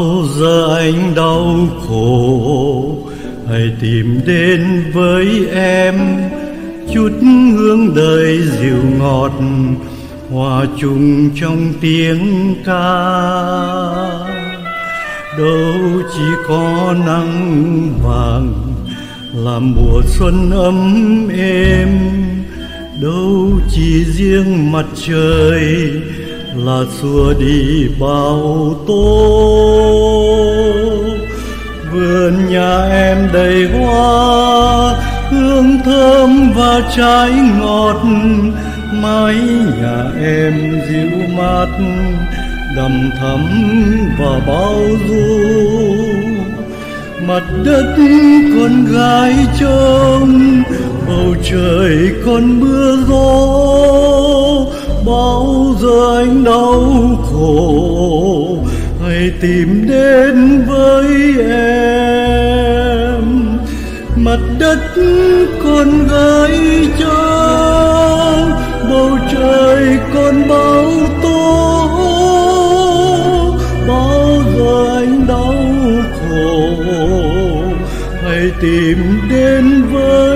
bao giờ anh đau khổ, hãy tìm đến với em. Chút hương đời dịu ngọt, hòa chung trong tiếng ca. Đâu chỉ có nắng vàng làm mùa xuân ấm êm. Đâu chỉ riêng mặt trời là xua đi bao tố vườn nhà em đầy hoa, hương thơm và trái ngọt. Mái nhà em dịu mát, đầm thắm và bao dung mặt đất con gái trông, bầu trời con mưa gió bao giờ anh đau khổ, hãy tìm đến với em. Mặt đất con gái trông bầu trời con bao tố. Bao giờ anh đau khổ, hãy tìm đến với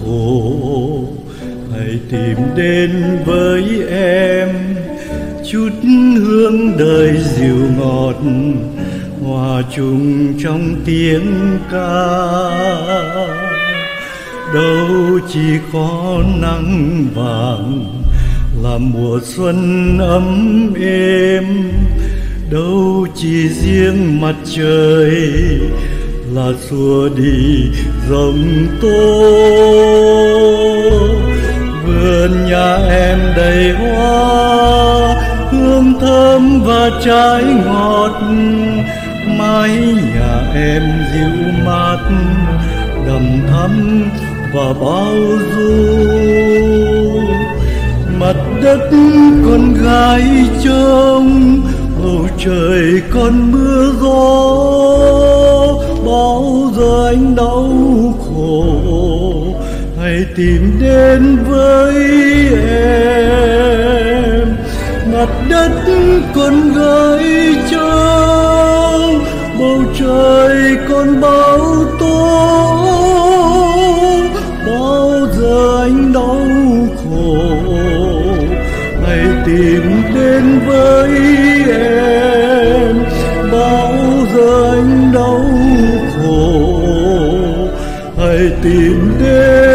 khổ. Hãy tìm đến với em, chút hương đời dịu ngọt, hòa chung trong tiếng ca. Đâu chỉ có nắng vàng là mùa xuân ấm êm, đâu chỉ riêng mặt trời là xua đi dòng tố vườn nhà em đầy hoa, hương thơm và trái ngọt. Mái nhà em dịu mát, đầm thắm và bao dung mặt đất con gái trông, bầu trời con mưa gió bao anh đau khổ, hãy tìm đến với em. Mặt đất con gái trông bầu trời con bao tố. Bao giờ anh đau khổ, hãy tìm đến với em. tìm đến